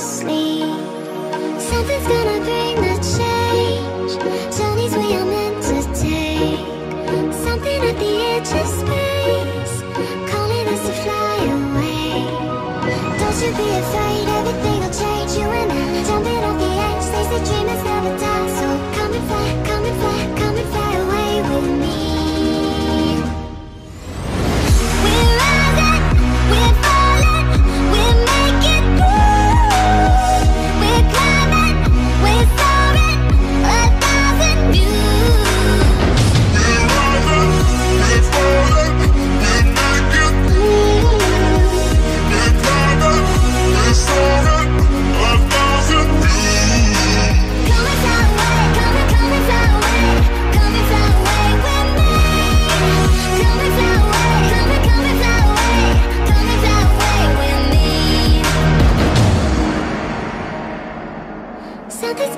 asleep. Something's gonna bring the change. Journeys we are meant to take. Something at the edge of space, calling us to fly away. Don't you be afraid, everything will change. You and I, jumping off the edge, stays the dreamers never die. So come and fly.